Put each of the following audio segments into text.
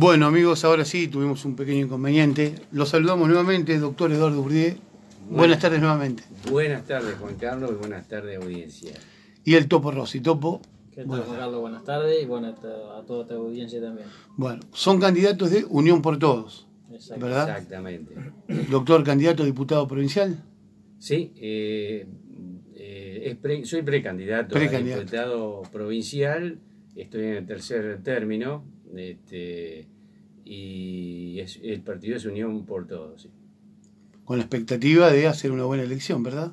Bueno, amigos, ahora sí tuvimos un pequeño inconveniente. Los saludamos nuevamente, doctor Eduardo Urdié. Buenas tardes nuevamente. Buenas tardes, Juan Carlos, y buenas tardes, audiencia. Y el Topo Rossi. Topo. ¿Qué tal, Juan Carlos? Buenas tardes y bueno, a toda tu audiencia también. Bueno, son candidatos de Unión por Todos. Exacto. ¿Verdad? Exactamente. Doctor, candidato a diputado provincial. Sí, eh, eh, es pre- soy precandidato, Precandidato. a diputado provincial, estoy en el tercer término, este, y es- el partido es Unión por Todos. sí. Con la expectativa de hacer una buena elección, ¿verdad?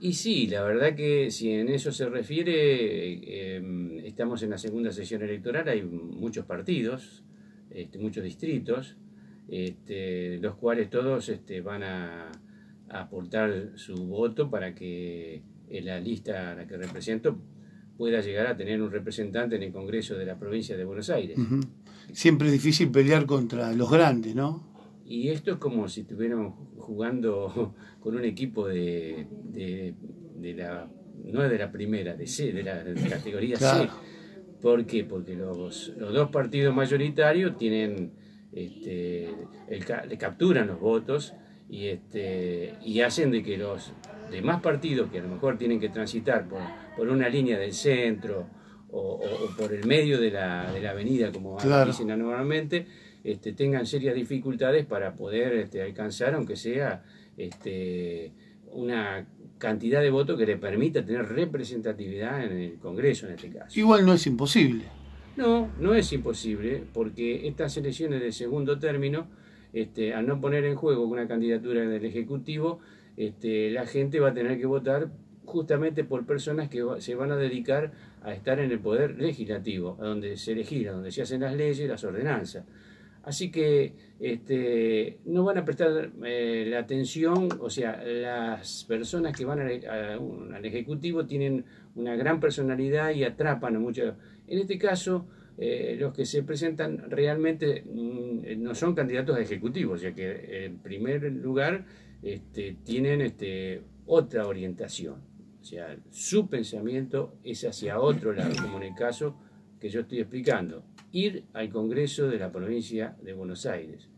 Y sí, la verdad que si en eso se refiere, eh, estamos en la segunda sesión electoral, hay muchos partidos, este, muchos distritos, este, los cuales todos este, van a, a aportar su voto para que la lista a la que represento pueda llegar a tener un representante en el Congreso de la provincia de Buenos Aires. Siempre es difícil pelear contra los grandes, ¿no? Y esto es como si estuviéramos jugando con un equipo de, de, de la, no de la primera, de C, de la, de la categoría Claro. C. ¿Por qué? Porque los, los dos partidos mayoritarios tienen, este, el, le capturan los votos y, este, y hacen de que los demás partidos que a lo mejor tienen que transitar por, por una línea del centro o, o- o por el medio de la, de la avenida, como Claro. dicen normalmente, este, tengan serias dificultades para poder este, alcanzar, aunque sea este, una cantidad de votos que le permita tener representatividad en el Congreso en este caso. Igual no es imposible. No, no es imposible, porque estas elecciones de segundo término, este, al no poner en juego una candidatura del Ejecutivo, este, la gente va a tener que votar justamente por personas que se van a dedicar a estar en el poder legislativo, a donde se legisla, donde se hacen las leyes, las ordenanzas. Así que este, no van a prestar eh, la atención, o sea, las personas que van al, Ejecutivo tienen una gran personalidad y atrapan a muchos. En este caso, eh, los que se presentan realmente mm, no son candidatos a ejecutivos, ya que en primer lugar este, tienen este, otra orientación. O sea, su pensamiento es hacia otro lado, como en el caso que yo estoy explicando. Ir al Congreso de la provincia de Buenos Aires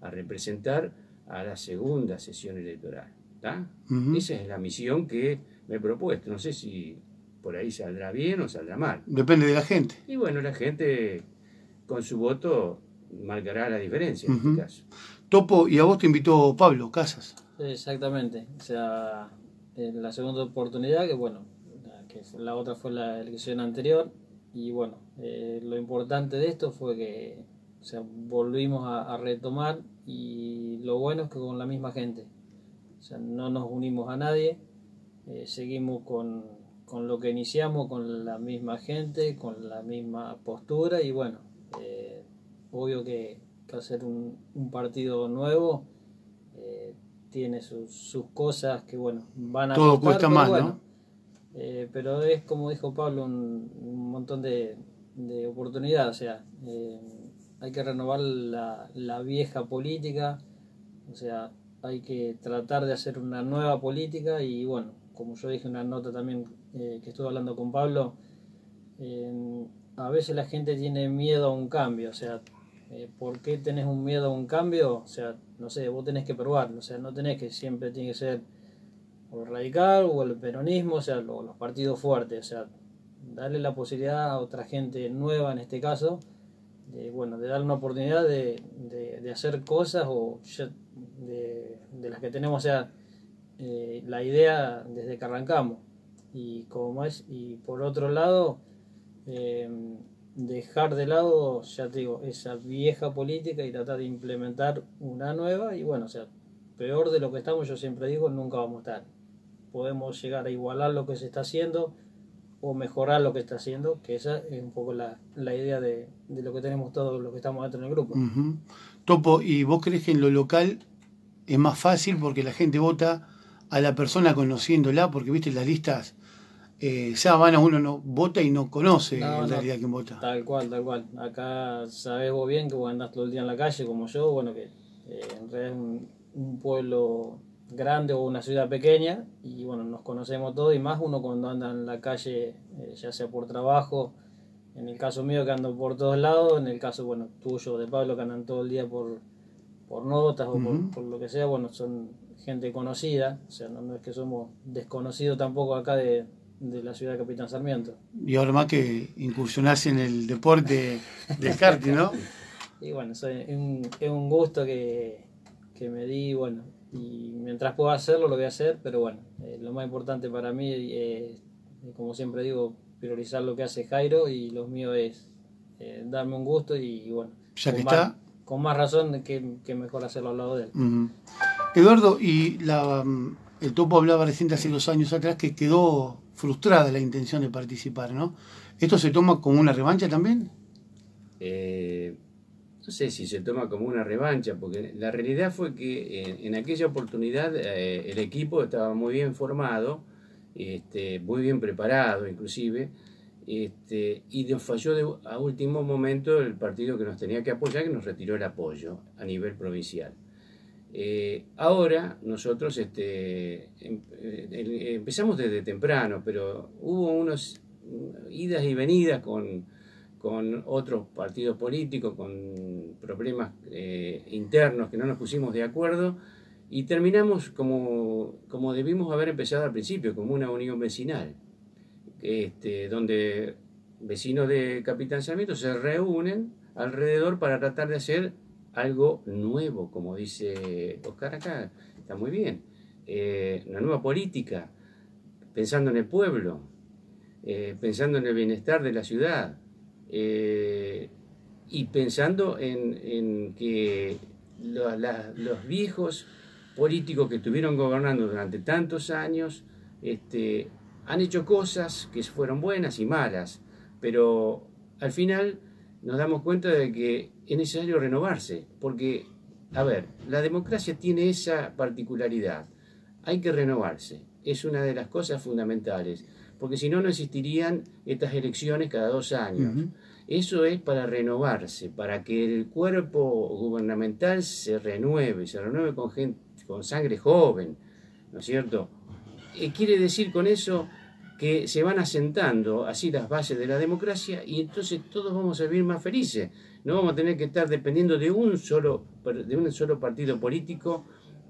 a representar a la segunda sesión electoral. Ujú. Esa es la misión que me he propuesto. No sé si por ahí saldrá bien o saldrá mal. Depende de la gente. Y bueno, la gente con su voto marcará la diferencia en Ujú. este caso. Topo, y a vos te invitó Pablo Casas. Exactamente. O sea, en la segunda oportunidad, que bueno, que la otra fue la elección anterior. Y bueno, eh, lo importante de esto fue que o sea, volvimos a, a retomar y lo bueno es que con la misma gente. O sea, no nos unimos a nadie, eh, seguimos con, con lo que iniciamos, con la misma gente, con la misma postura y bueno, eh, obvio que, que hacer un, un partido nuevo eh, tiene sus, sus cosas que bueno, van a Todo costar, cuesta más, bueno, ¿no? eh, pero es como dijo Pablo, un, un montón de, de oportunidades. O sea, eh, hay que renovar la, la vieja política, o sea, hay que tratar de hacer una nueva política y bueno, como yo dije en una nota también eh, que estuve hablando con Pablo, eh, a veces la gente tiene miedo a un cambio, o sea, eh, ¿por qué tenés un miedo a un cambio? O sea, no sé, vos tenés que probar, o sea, no tenés que siempre tiene que ser o el radical o el peronismo, o sea, lo- los partidos fuertes, o sea, darle la posibilidad a otra gente nueva en este caso, de, bueno, de darle una oportunidad de, de, hacer cosas o de, de las que tenemos, o sea, eh, la idea desde que arrancamos. Y como es, y por otro lado, eh, dejar de lado, ya te digo, esa vieja política y tratar de implementar una nueva y bueno, o sea, peor de lo que estamos, yo siempre digo, nunca vamos a estar. Podemos llegar a igualar lo que se está haciendo o mejorar lo que está haciendo, que esa es un poco la, la idea de, de lo que tenemos todos los que estamos dentro del grupo. Topo, ¿y vos crees que en lo local es más fácil porque la gente vota a la persona conociéndola? Porque, viste, las listas eh, sábanas uno no vota y no conoce No, en no. realidad quién vota. Tal cual, tal cual. Acá sabés vos bien que vos andás todo el día en la calle como yo, bueno, que eh, en realidad es un, un pueblo grande o una ciudad pequeña y bueno, nos conocemos todos y más uno cuando anda en la calle, eh, ya sea por trabajo en el caso mío que ando por todos lados, en el caso bueno tuyo de Pablo que andan todo el día por, por notas o por, lo que sea, bueno, son gente conocida, o sea, no, no es que somos desconocidos tampoco acá de, de la ciudad de Capitán Sarmiento. Y ahora más que incursionarse en el deporte del karting, ¿no? Y bueno, es un, es un gusto que, que me di, bueno, y mientras pueda hacerlo lo voy a hacer, pero bueno, eh, lo más importante para mí es, como siempre digo, priorizar lo que hace Jairo y lo mío es eh, darme un gusto y, bueno, Ya que con, más, está. con más razón que, que mejor hacerlo al lado de él. Eduardo, y la, mm, el Topo hablaba recién hace dos años atrás que quedó frustrada la intención de participar, ¿no? ¿Esto se toma como una revancha también? Eh, no sé si se toma como una revancha, porque la realidad fue que en, en aquella oportunidad eh, el equipo estaba muy bien formado, este, muy bien preparado inclusive, este, y nos falló de- a último momento el partido que nos tenía que apoyar, que nos retiró el apoyo a nivel provincial. Eh, ahora nosotros este, em- eh, el- empezamos desde temprano, pero hubo unos mm, idas y venidas con, con otros partidos políticos, con problemas eh, internos que no nos pusimos de acuerdo y terminamos como, como debimos haber empezado al principio, como una unión vecinal, este, donde vecinos de Capitán Sarmiento se reúnen alrededor para tratar de hacer algo nuevo, como dice Oscar acá, está muy bien, Eh, una nueva política, pensando en el pueblo, eh, pensando en el bienestar de la ciudad eh, y pensando en, que los viejos políticos que estuvieron gobernando durante tantos años este, han hecho cosas que fueron buenas y malas, pero al final nos damos cuenta de que es necesario renovarse, porque, a ver, la democracia tiene esa particularidad, hay que renovarse, es una de las cosas fundamentales, porque si no, no existirían estas elecciones cada dos años. Eso es para renovarse, para que el cuerpo gubernamental se renueve, se renueve con, gente, con sangre joven, ¿no es cierto? Eh, quiere decir con eso que se van asentando así las bases de la democracia y entonces todos vamos a vivir más felices. No vamos a tener que estar dependiendo de un solo, de un solo partido político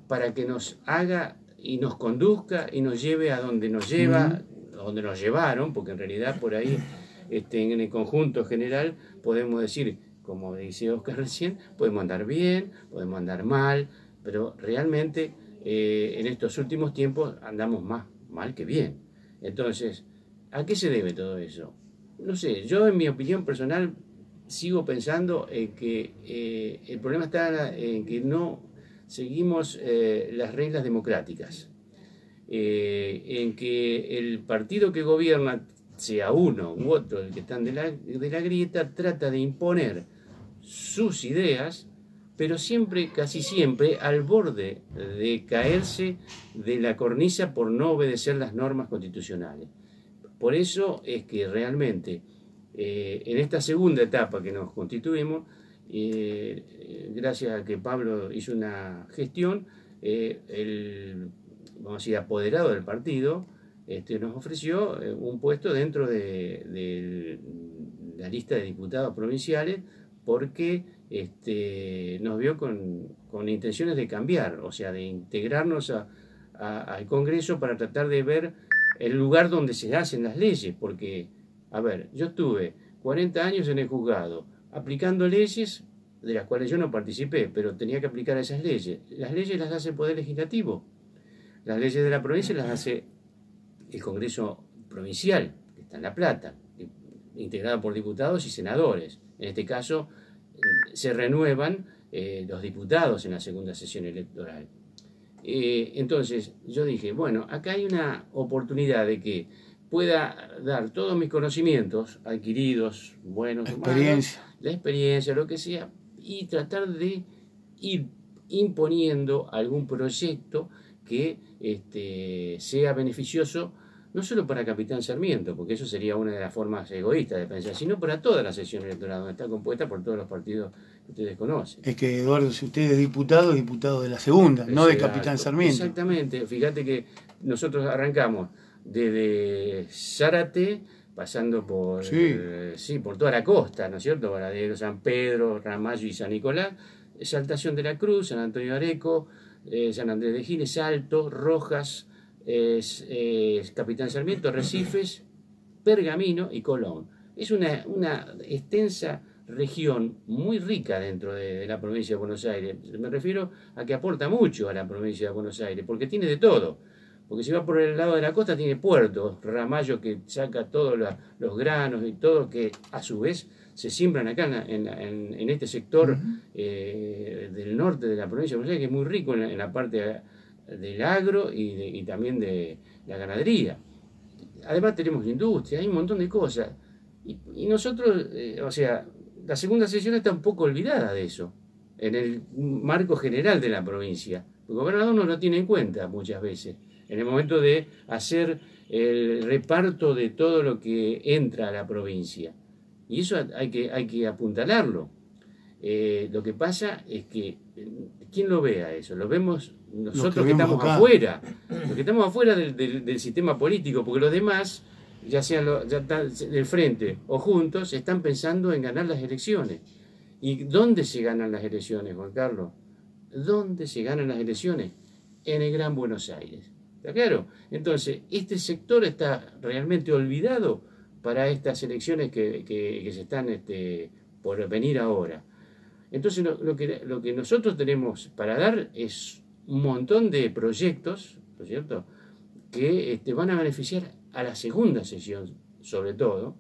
para que nos haga y nos conduzca y nos lleve a donde nos lleva, donde nos llevaron, porque en realidad por ahí este, en el conjunto general podemos decir, como dice Oscar recién, podemos andar bien, podemos andar mal, pero realmente eh, en estos últimos tiempos andamos más mal que bien. Entonces, ¿a qué se debe todo eso? No sé, yo en mi opinión personal sigo pensando en que eh, el problema está en que no seguimos eh, las reglas democráticas, eh, en que el partido que gobierna, sea uno u otro, el que están de de la grieta, trata de imponer sus ideas, pero siempre, casi siempre, al borde de caerse de la cornisa por no obedecer las normas constitucionales. Por eso es que realmente eh, en esta segunda etapa que nos constituimos, eh, gracias a que Pablo hizo una gestión, eh, el vamos a decir, apoderado del partido este, nos ofreció un puesto dentro de, de la lista de diputados provinciales porque este, nos vio con, intenciones de cambiar, o sea, de integrarnos al Congreso para tratar de ver el lugar donde se hacen las leyes, porque, a ver, yo estuve 40 años en el juzgado aplicando leyes de las cuales yo no participé, pero tenía que aplicar esas leyes. Las leyes las hace el Poder Legislativo, las leyes de la provincia las hace el Congreso Provincial, que está en La Plata, integrado por diputados y senadores. En este caso, se renuevan eh, los diputados en la segunda sesión electoral. Eh, entonces, yo dije, bueno, acá hay una oportunidad de que pueda dar todos mis conocimientos adquiridos, buenos, o malos, Experiencia. la experiencia, lo que sea, y tratar de ir imponiendo algún proyecto que este, sea beneficioso no solo para Capitán Sarmiento, porque eso sería una de las formas egoístas de pensar, sino para toda la sesión electoral, donde está compuesta por todos los partidos que ustedes conocen. Es que Eduardo, si usted es diputado, es diputado de la segunda, no de. Capitán Sarmiento. Exactamente, fíjate que nosotros arrancamos desde Zárate pasando por, Sí. eh, sí, por toda la costa, ¿no es cierto? Varadero, San Pedro, Ramallo y San Nicolás, Exaltación de la Cruz, San Antonio Areco, eh, San Andrés de Giles, Salto, Rojas, eh, eh, Capitán Sarmiento, Recifes, Pergamino y Colón. Es una, una extensa región muy rica dentro de, de la provincia de Buenos Aires. Me refiero a que aporta mucho a la provincia de Buenos Aires, porque tiene de todo. Porque si va por el lado de la costa tiene puertos, Ramallo que saca todos los granos y todo que a su vez se siembran acá en, la- en la- en- en este sector eh, del norte de la provincia de Buenos Aires, que es muy rico en la, en la parte del agro y, de- y también de la ganadería. Además tenemos industria, hay un montón de cosas. Y, nosotros, eh, o sea, la segunda sesión está un poco olvidada de eso, en el marco general de la provincia. El gobernador no lo tiene en cuenta muchas veces, en el momento de hacer el reparto de todo lo que entra a la provincia. Y eso hay que, hay que apuntalarlo. Eh, lo que pasa es que, eh, ¿quién lo ve a eso? Lo vemos nosotros que, estamos acá. afuera, los que estamos afuera del, del- del sistema político, porque los demás, ya sean lo- ya están del frente o juntos, están pensando en ganar las elecciones. ¿Y dónde se ganan las elecciones, Juan Carlos? ¿Dónde se ganan las elecciones? En el Gran Buenos Aires. ¿Está claro? Entonces, este sector está realmente olvidado para estas elecciones que, que- que se están este, por venir ahora. Entonces, lo, lo que, lo que nosotros tenemos para dar es un montón de proyectos, ¿no es cierto?, que este, van a beneficiar a la segunda sesión, sobre todo,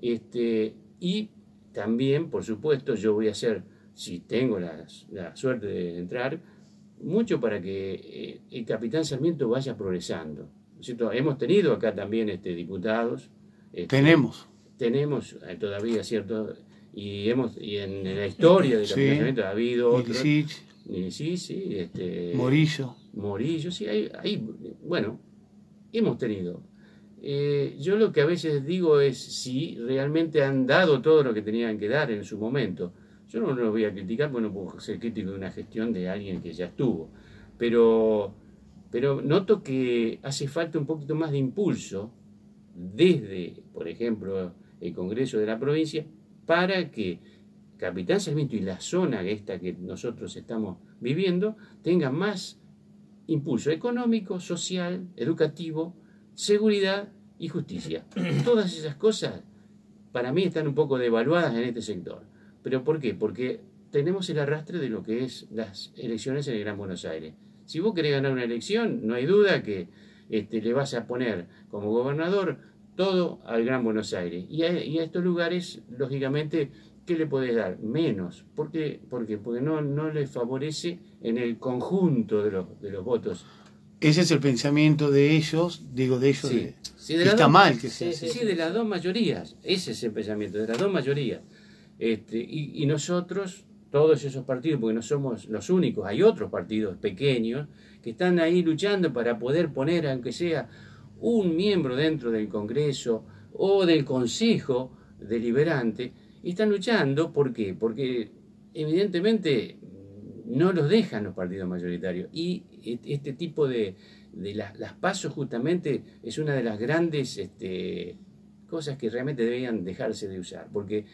este, y también, por supuesto, yo voy a hacer, si tengo la, la suerte de entrar, mucho para que eh, el capitán Sarmiento vaya progresando. ¿no es cierto? Hemos tenido acá también este, diputados. este, Tenemos. tenemos eh, todavía, ¿cierto? Y, hemos, y en, la historia del Sí. capitán Sarmiento ha habido otros. Y Sí, sí, este, Morillo. Morillo, sí, hay, hay- bueno, hemos tenido. Eh, yo lo que a veces digo es si realmente han dado todo lo que tenían que dar en su momento. Yo no lo voy a criticar, porque no puedo ser crítico de una gestión de alguien que ya estuvo. Pero, pero noto que hace falta un poquito más de impulso desde, por ejemplo, el Congreso de la provincia, para que Capitán Sarmiento y la zona esta que nosotros estamos viviendo tengan más impulso económico, social, educativo, seguridad y justicia. Todas esas cosas para mí están un poco devaluadas en este sector. ¿Pero por qué? Porque tenemos el arrastre de lo que es las elecciones en el Gran Buenos Aires. Si vos querés ganar una elección, no hay duda que este, le vas a poner como gobernador todo al Gran Buenos Aires. Y a, y a estos lugares, lógicamente, ¿qué le podés dar? Menos. ¿Por qué? ¿Por qué? Porque no, no le favorece en el conjunto de los, de los votos. Ese es el pensamiento de ellos, digo de ellos. Sí. de- Sí, de está dos- mal que sí, sea sí, de las dos mayorías. Ese es el pensamiento, de las dos mayorías. Este, y, y nosotros, todos esos partidos, porque no somos los únicos, hay otros partidos pequeños que están ahí luchando para poder poner, aunque sea un miembro dentro del Congreso o del Consejo Deliberante, y están luchando, ¿por qué? Porque evidentemente no los dejan los partidos mayoritarios. Y este tipo de, de las, las pasos justamente es una de las grandes este, cosas que realmente deberían dejarse de usar, porque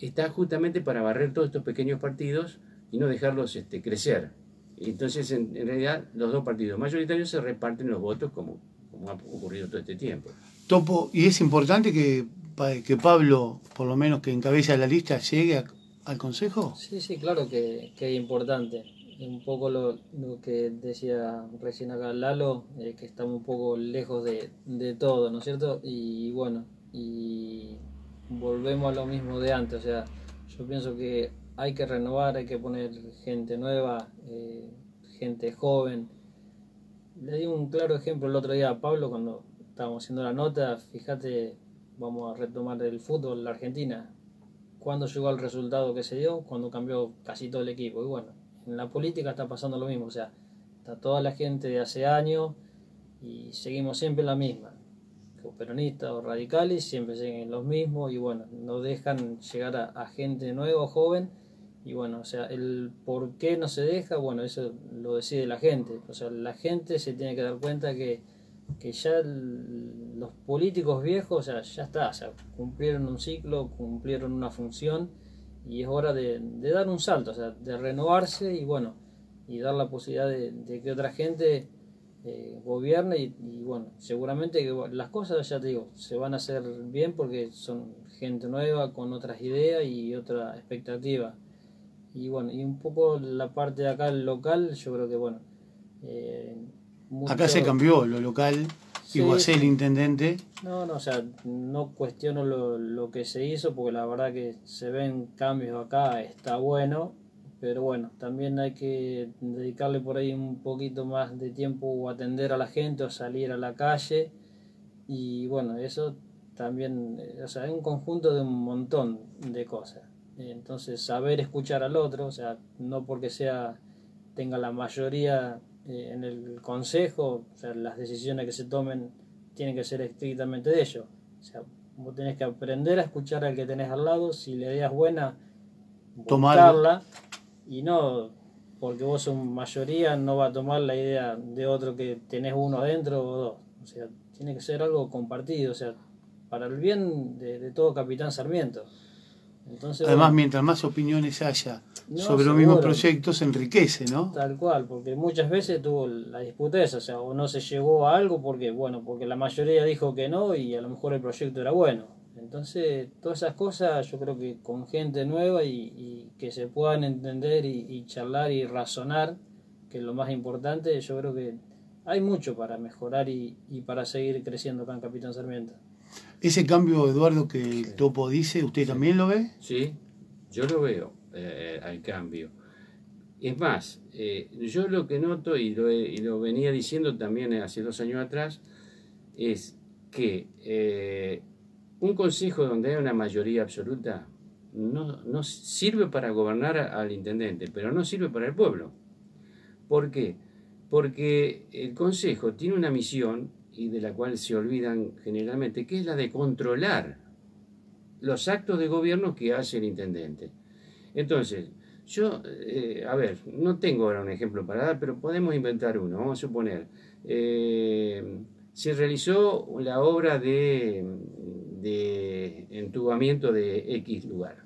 está justamente para barrer todos estos pequeños partidos y no dejarlos este, crecer. Entonces, en, en realidad, los dos partidos mayoritarios se reparten los votos como, como ha ocurrido todo este tiempo. Topo, y es importante que, que Pablo, por lo menos que encabeza la lista, llegue al Consejo. Sí, sí, claro que, que es importante. Un poco lo, lo que decía recién acá Lalo, eh, que estamos un poco lejos de, de todo, ¿no es cierto? Y bueno, y volvemos a lo mismo de antes, o sea, yo pienso que hay que renovar, hay que poner gente nueva, eh, gente joven. Le di un claro ejemplo el otro día a Pablo cuando estábamos haciendo la nota, fíjate, vamos a retomar el fútbol, la Argentina, cuando llegó al resultado que se dio, cuando cambió casi todo el equipo. Y bueno, en la política está pasando lo mismo, o sea, está toda la gente de hace años y seguimos siempre la misma. Los peronistas o radicales siempre siguen los mismos y bueno, no dejan llegar a, a gente nueva o joven. Y bueno, o sea, el por qué no se deja, bueno, eso lo decide la gente. O sea, la gente se tiene que dar cuenta que que ya el- los políticos viejos, sea, ya está, o sea, cumplieron un ciclo, cumplieron una función y es hora de, dar un salto, o sea, de renovarse y bueno, y dar la posibilidad de, que otra gente eh, gobierne y, bueno, seguramente que las cosas, ya te digo, se van a hacer bien porque son gente nueva con otras ideas y otra expectativa. Y bueno, y un poco la parte de acá local, yo creo que bueno, eh, mucho- Acá se cambió lo local, Sí, Iguacé el intendente. No, no, o sea, no cuestiono lo, lo que se hizo porque la verdad que se ven cambios acá, está bueno, pero bueno, también hay que dedicarle por ahí un poquito más de tiempo o atender a la gente o salir a la calle y bueno, eso también, eh, o sea, es un conjunto de un montón de cosas. Entonces, saber escuchar al otro, o sea, no porque sea tenga la mayoría eh, en el consejo, o sea, las decisiones que se tomen tienen que ser estrictamente de ellos. O sea, vos tenés que aprender a escuchar al que tenés al lado, si la idea es buena, Tomarla. y no porque vos sos mayoría no va a tomar la idea de otro que tenés uno adentro o dos. O sea, tiene que ser algo compartido, o sea, para el bien de, de todo Capitán Sarmiento. Entonces, Además, bueno, mientras más opiniones haya No, sobre los mismos proyectos, se enriquece, ¿no? Tal cual, porque muchas veces tuvo la disputa esa, o sea, o no se llegó a algo porque, bueno, porque la mayoría dijo que no y a lo mejor el proyecto era bueno. Entonces, todas esas cosas yo creo que con gente nueva y, y que se puedan entender y, y charlar y razonar, que es lo más importante, yo creo que hay mucho para mejorar y, y para seguir creciendo acá en Capitán Sarmiento. Ese cambio, Eduardo, que el topo dice, ¿usted también lo ve? Sí, yo lo veo eh, al cambio. Es más, eh, yo lo que noto, y lo, y lo venía diciendo también hace dos años atrás, es que eh, un consejo donde hay una mayoría absoluta no, no sirve para gobernar al intendente, pero no sirve para el pueblo. ¿Por qué? Porque el consejo tiene una misión, y de la cual se olvidan generalmente, que es la de controlar los actos de gobierno que hace el intendente. Entonces, yo, eh, a ver, no tengo ahora un ejemplo para dar, pero podemos inventar uno. Vamos a suponer, eh, se realizó la obra de, de entubamiento de X lugar.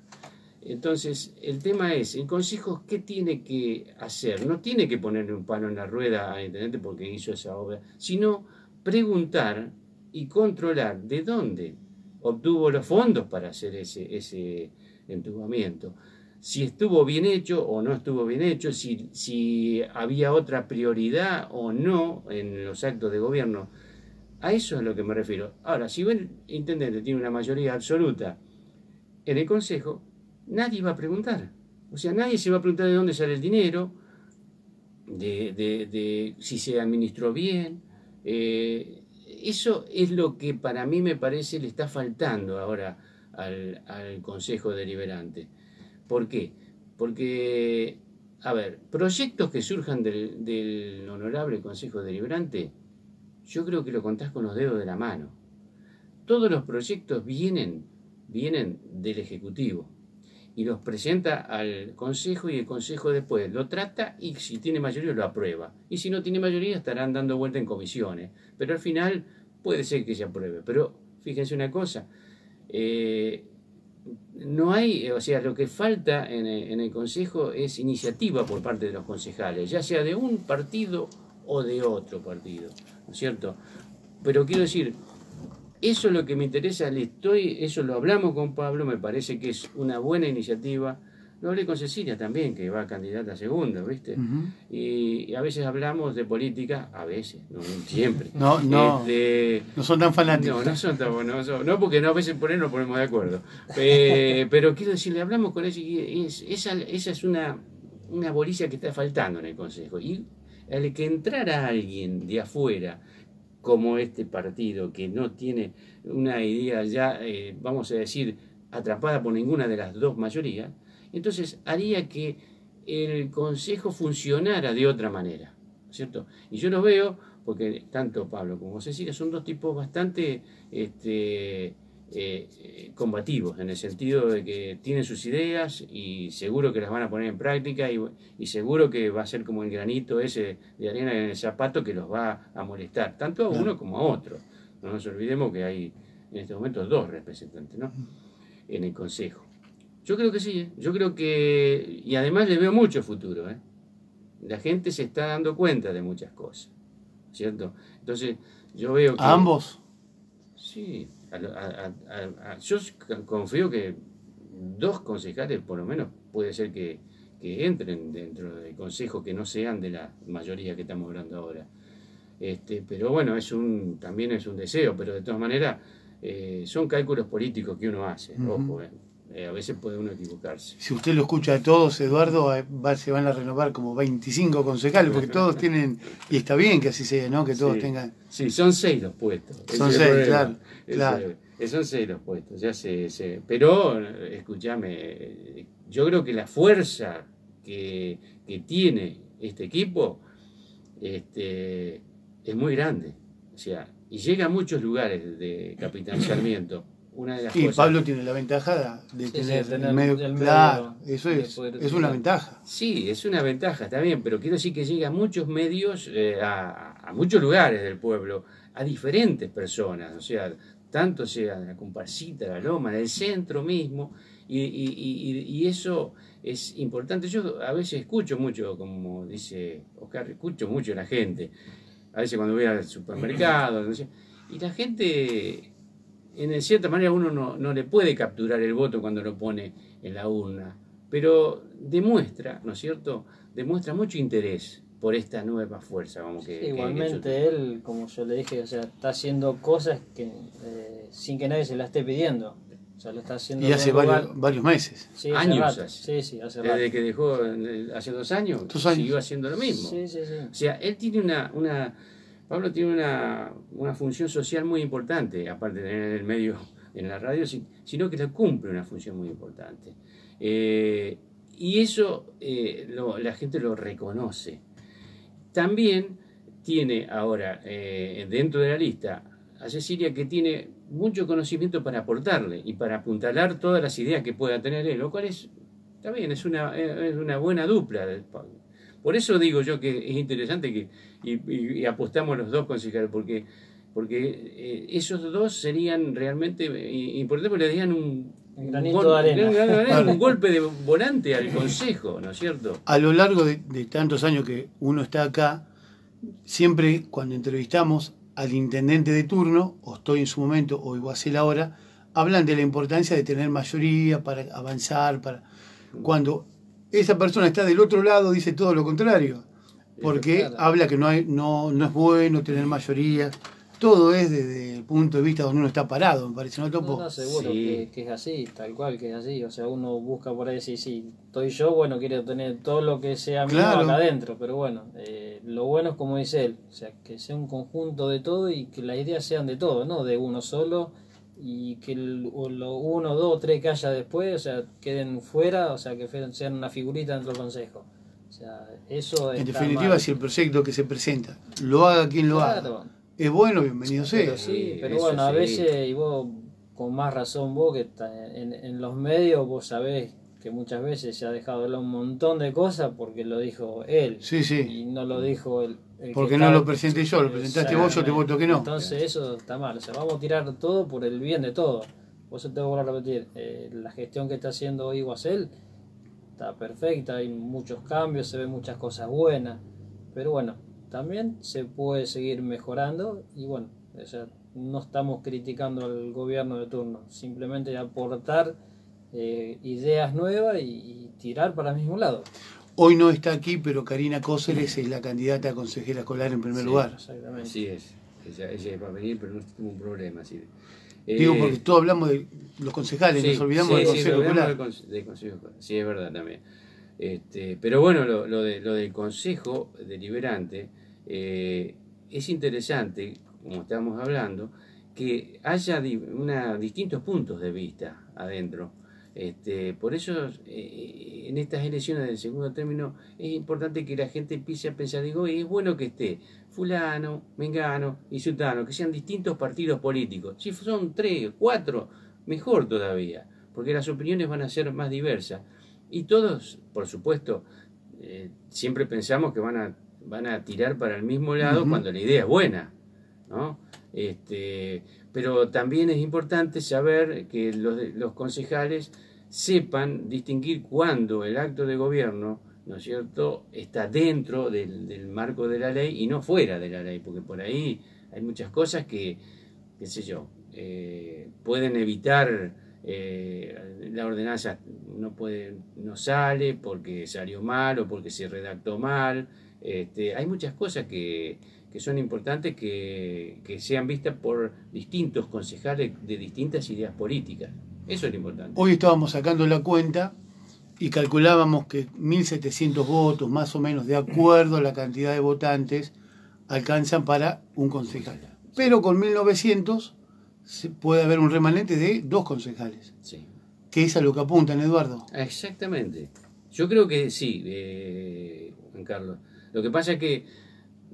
Entonces, el tema es, el consejo, ¿qué tiene que hacer? No tiene que ponerle un palo en la rueda al intendente porque hizo esa obra, sino preguntar y controlar de dónde obtuvo los fondos para hacer ese, entubamiento. Si estuvo bien hecho o no estuvo bien hecho, si, si había otra prioridad o no en los actos de gobierno. A eso es a lo que me refiero. Ahora, si el intendente tiene una mayoría absoluta en el consejo, nadie va a preguntar. O sea, nadie se va a preguntar de dónde sale el dinero, de, de- de si se administró bien. Eh, eso es lo que para mí me parece le está faltando ahora al, al Consejo Deliberante. ¿Por qué? Porque, a ver, proyectos que surjan del, del Honorable Consejo Deliberante, yo creo que lo contás con los dedos de la mano. Todos los proyectos vienen, vienen del Ejecutivo y los presenta al Consejo y el Consejo después lo trata y si tiene mayoría lo aprueba. Y si no tiene mayoría estarán dando vuelta en comisiones. Pero al final puede ser que se apruebe. Pero fíjense una cosa, eh, no hay, o sea, lo que falta en en el Consejo es iniciativa por parte de los concejales, ya sea de un partido o de otro partido, ¿no es cierto? Pero quiero decir, eso es lo que me interesa, le estoy, eso lo hablamos con Pablo, me parece que es una buena iniciativa. Lo hablé con Cecilia también, que va candidata a segundo, ¿viste? Y, y a veces hablamos de política, a veces, no siempre. No, no, Este, no son tan fanáticos. no, no son tan buenos, no, no, porque no, a veces por ahí nos ponemos de acuerdo. Eh, pero quiero decirle, hablamos con ella y es, esa, esa es una, una bolilla que está faltando en el Consejo. Y al que entrara alguien de afuera, como este partido, que no tiene una idea ya, eh, vamos a decir, atrapada por ninguna de las dos mayorías, entonces haría que el Consejo funcionara de otra manera, ¿cierto? Y yo lo veo porque tanto Pablo como Cecilia son dos tipos bastante este, eh, combativos, en el sentido de que tienen sus ideas y seguro que las van a poner en práctica y, y, seguro que va a ser como el granito ese de arena en el zapato que los va a molestar, tanto a uno como a otro. No nos olvidemos que hay en este momento dos representantes ¿no? en el Consejo. Yo creo que sí, ¿eh? yo creo que, y además le veo mucho futuro. ¿eh? La gente se está dando cuenta de muchas cosas, ¿cierto? Entonces, yo veo que... ¿A ambos? Sí, yo confío que dos concejales por lo menos puede ser que, que, entren dentro del consejo que no sean de la mayoría que estamos hablando ahora. Este, pero bueno, es un, también es un deseo, pero de todas maneras eh, son cálculos políticos que uno hace, ojo, eh. Eh, a veces puede uno equivocarse. Si usted lo escucha a todos, Eduardo, se van a renovar como 25 concejales, porque todos tienen, y está bien que así sea, ¿no? Que todos tengan... Sí, son seis los puestos. Son seis, claro. claro. son seis los puestos, ya sé, Pero, escúchame, yo creo que la fuerza que, que tiene este equipo este, es muy grande. O sea, y llega a muchos lugares de Sarmiento y Pablo tiene la ventaja de tener, el medio, claro, eso es, es una ventaja. Sí, es una ventaja, está bien, pero quiero decir que llega a muchos medios, eh, a, muchos lugares del pueblo, a diferentes personas, o sea, tanto sea de la comparsita, la loma, del centro mismo, y, y, y, eso es importante. Yo a veces escucho mucho, como dice Oscar, escucho mucho a la gente, a veces cuando voy al supermercado, y la gente en cierta manera uno no, no, le puede capturar el voto cuando lo pone en la urna, pero demuestra, ¿no es cierto? Demuestra mucho interés por esta nueva fuerza. Como que, igualmente él, como yo le dije, o sea, está haciendo cosas que eh, sin que nadie se la esté pidiendo. O sea, lo está haciendo y hace varios, varios, meses. Sí, años. Sí, sí, hace Desde que dejó hace dos años, siguió haciendo lo mismo. Sí, sí, sí. O sea, él tiene una, una Pablo tiene una, una, función social muy importante, aparte de tener el medio en la radio, sino que le cumple una función muy importante. Eh, y eso eh, la gente lo reconoce. También tiene ahora eh, dentro de la lista a Cecilia que tiene mucho conocimiento para aportarle y para apuntalar todas las ideas que pueda tener él, lo cual es, está bien, es una, es una buena dupla. Por eso digo yo que es interesante que y, apostamos los dos concejales, porque, porque eh, esos dos serían realmente eh, importantes porque le darían un, un golpe de volante al Consejo, ¿no es cierto? A lo largo de, tantos años que uno está acá, siempre cuando entrevistamos al intendente de turno, o estoy en su momento, o igual a ahora, hablan de la importancia de tener mayoría para avanzar, para cuando esa persona está del otro lado, dice todo lo contrario. Porque habla que no, hay, no, no es bueno tener mayoría. Todo es desde el punto de vista donde uno está parado, me parece, ¿no, Topo? No, seguro que, es así, tal cual que es así. O sea, uno busca por ahí decir, sí, estoy yo, bueno, quiero tener todo lo que sea mío acá adentro. Pero bueno, eh, lo bueno es como dice él, o sea, que sea un conjunto de todo y que las ideas sean de todo, ¿no? De uno solo y que lo uno, dos, tres que haya después, o sea, queden fuera, o sea, que sean una figurita dentro del consejo. O sea, eso En definitiva, si el proyecto que se presenta. Lo haga quien lo haga, es bueno, bienvenido sea. sí, pero bueno, a veces, y vos con más razón, vos que en, en los medios, vos sabés que muchas veces se ha dejado hablar un montón de cosas porque lo dijo él. Sí, sí. Y no lo dijo el, porque no lo presenté yo, lo presentaste vos, yo te voto que no. Entonces eso está mal, o sea, vamos a tirar todo por el bien de todo. Por eso tengo que repetir, eh, la gestión que está haciendo hoy Guasel está perfecta, hay muchos cambios, se ven muchas cosas buenas, pero bueno, también se puede seguir mejorando y bueno, o sea, no estamos criticando al gobierno de turno, simplemente aportar eh, ideas nuevas y, y tirar para el mismo lado. Hoy no está aquí, pero Karina Cóceres es la candidata a consejera escolar en primer lugar. Exactamente. Sí es. Ella, va a venir, pero no es un problema. Digo, porque todos hablamos de los concejales, nos olvidamos del Consejo Escolar. consejo Sí, es verdad también. Este, pero bueno, lo, lo, de, lo del Consejo Deliberante eh, es interesante, como estábamos hablando, que haya una, distintos puntos de vista adentro. Este, por eso eh, en estas elecciones del segundo término es importante que la gente empiece a pensar, digo, es bueno que esté fulano, mengano y sultano, que sean distintos partidos políticos. Si son tres, cuatro, mejor todavía, porque las opiniones van a ser más diversas. Y todos, por supuesto, eh, siempre pensamos que van a, van a tirar para el mismo lado cuando la idea es buena, ¿no? Este, pero también es importante saber que los, los concejales sepan distinguir cuándo el acto de gobierno, ¿no es cierto?, está dentro del, marco de la ley y no fuera de la ley, porque por ahí hay muchas cosas que, qué sé yo, eh, pueden evitar eh, la ordenanza no puede no sale porque salió mal o porque se redactó mal este, hay muchas cosas que, que son importantes que, que, sean vistas por distintos concejales de distintas ideas políticas eso es lo importante hoy estábamos sacando la cuenta y calculábamos que 1.700 votos más o menos de acuerdo a la cantidad de votantes alcanzan para un concejal pero con 1.900 puede haber un remanente de dos concejales. Sí. Que es a lo que apuntan, Eduardo. Exactamente. Yo creo que sí, eh, Juan Carlos. Lo que pasa es que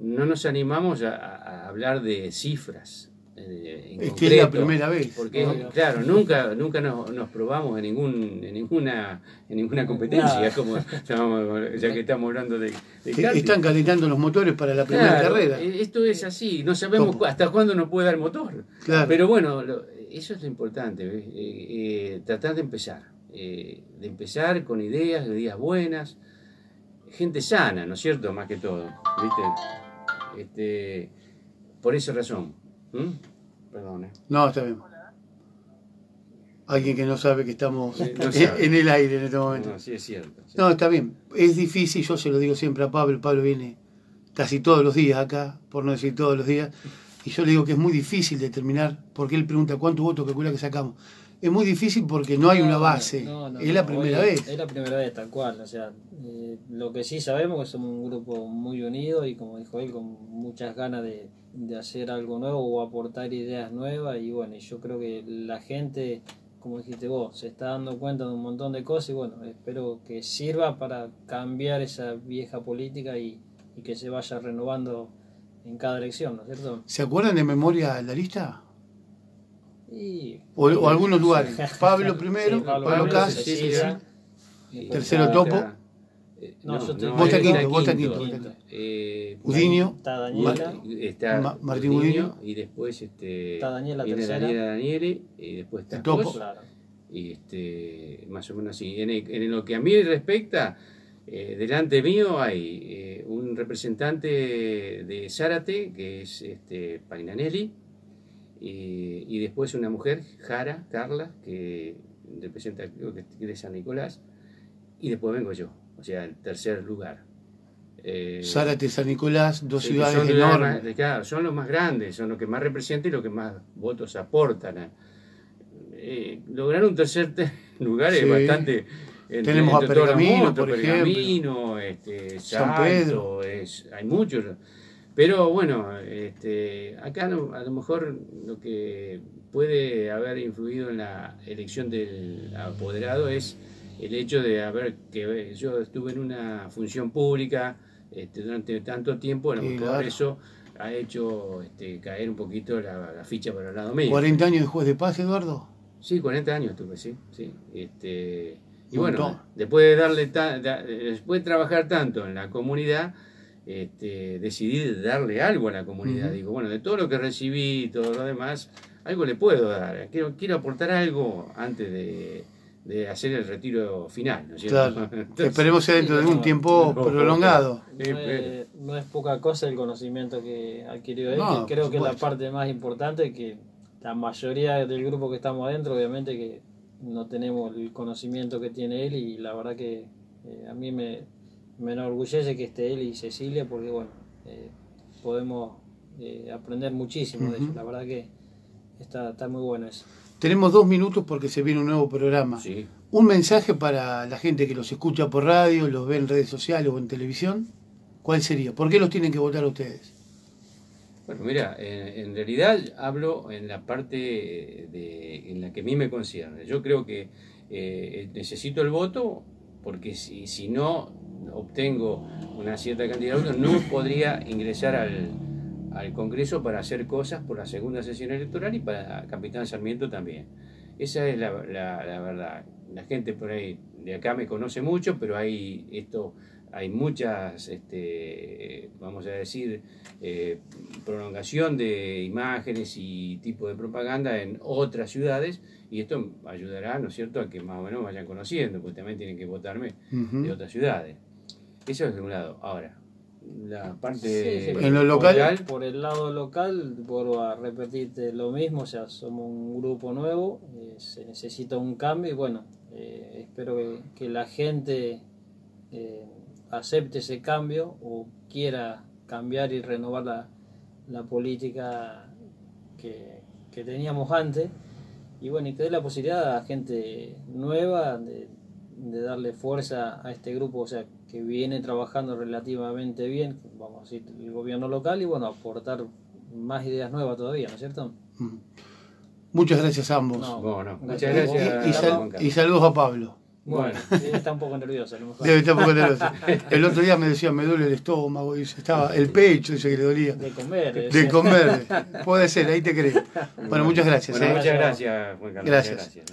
no nos animamos a hablar de cifras. Eh, es que es la primera vez. Porque, claro, nunca, nunca nos, nos, probamos en, ningún, en, ninguna, en ninguna competencia, como, ya que estamos hablando de, Están calentando los motores para la primera carrera. Eh, esto es así, no sabemos hasta cuándo nos puede dar el motor. Pero bueno, eso es lo importante, eh, tratar de empezar. de empezar con ideas, ideas buenas, gente sana, ¿no es cierto? Más que todo, ¿viste? Este, por esa razón. Perdón. No, está bien. Alguien que no sabe que estamos en el aire en este momento. No, sí es cierto. No, está bien. Es difícil, yo se lo digo siempre a Pablo. Pablo viene casi todos los días acá, por no decir todos los días. Y yo le digo que es muy difícil determinar, porque él pregunta cuántos votos calcula que sacamos. Es muy difícil porque no hay una base. es la primera vez. Es la primera vez, tal cual. O sea, eh, lo que sí sabemos es que somos un grupo muy unido y, como dijo él, con muchas ganas de, de hacer algo nuevo o aportar ideas nuevas y bueno, yo creo que la gente, como dijiste vos, se está dando cuenta de un montón de cosas y bueno, espero que sirva para cambiar esa vieja política y, que se vaya renovando en cada elección, ¿no es cierto? ¿Se acuerdan de memoria la lista? O, algunos lugares. Pablo primero, Pablo, Pablo tercero Topo. Eh, no, no, yo vos quinto, vos quinto. Eh, Udiño, está Daniela, está Martín Udiño, y después este, está Daniela viene Daniela Daniele, y después está Topo. Y este, más o menos así. En, en, lo que a mí respecta, eh, delante mío hay eh, un representante de Zárate, que es este, Painanelli, y, y después una mujer, Jara, Carla, que representa, creo que es de San Nicolás, y después vengo yo o sea, el tercer lugar. Eh, Zárate, San Nicolás, dos ciudades enormes. claro, son los más grandes, son los que más representan y los que más votos aportan. Eh, lograr un tercer lugar es bastante... Tenemos a Pergamino, por Pergamino, este, San Pedro. Es, hay muchos. Pero bueno, este, acá a lo mejor lo que puede haber influido en la elección del apoderado es el hecho de haber que yo estuve en una función pública este, durante tanto tiempo, a lo mejor eso ha hecho este, caer un poquito la, ficha para el lado medio. ¿40 años de juez de paz, Eduardo? Sí, 40 años estuve, sí. sí. Este, y bueno, después de darle después de trabajar tanto en la comunidad, este, decidí darle algo a la comunidad. Digo, bueno, de todo lo que recibí y todo lo demás, algo le puedo dar. Quiero, quiero aportar algo antes de, de hacer el retiro final, ¿no es cierto? Esperemos ser dentro de un tiempo prolongado. No es, poca cosa el conocimiento que adquirió él, que creo que es la parte más importante, que la mayoría del grupo que estamos adentro, obviamente que no tenemos el conocimiento que tiene él y la verdad que eh, a mí me, me enorgullece que esté él y Cecilia porque bueno, eh, podemos eh, aprender muchísimo de ellos, la verdad que está, está muy bueno eso. Tenemos dos minutos porque se viene un nuevo programa. Un mensaje para la gente que los escucha por radio, los ve en redes sociales o en televisión. ¿Cuál sería? ¿Por qué los tienen que votar ustedes? Bueno, mira, en, realidad hablo en la parte de, en la que a mí me concierne. Yo creo que eh, necesito el voto porque si, si no obtengo una cierta cantidad de votos, no podría ingresar al, al Congreso para hacer cosas por la segunda sesión electoral y para Capitán Sarmiento también. Esa es la, la, la verdad. La gente por ahí de acá me conoce mucho, pero hay esto hay muchas, este, vamos a decir, eh, prolongación de imágenes y tipo de propaganda en otras ciudades y esto ayudará, ¿no es cierto?, a que más o menos vayan conociendo, porque también tienen que votarme de otras ciudades. Eso es de un lado. Ahora, la parte Sí, sí, En lo local- Por el lado local, vuelvo a repetirte lo mismo, o sea, somos un grupo nuevo, eh, se necesita un cambio y bueno, eh, espero que, que la gente eh, acepte ese cambio o quiera cambiar y renovar la, la política que, que teníamos antes y bueno, y que dé la posibilidad a gente nueva de, de darle fuerza a este grupo, o sea, que viene trabajando relativamente bien, vamos a decir, el gobierno local y bueno, aportar más ideas nuevas todavía, ¿no es cierto? Mm. Muchas gracias a ambos. No. bueno, Gracias muchas gracias. y, y sal- Juan Carlos. y saludos a Pablo. Bueno, está un poco nervioso a lo mejor. Debe estar un poco nervioso. El otro día me decía, me duele el estómago, dice, estaba el pecho, dice que le dolía. De comer. De comer. Puede ser, ahí te creo. Bueno, muchas gracias. bueno, ¿eh? muchas gracias, Juan Carlos. Gracias. Muchas gracias.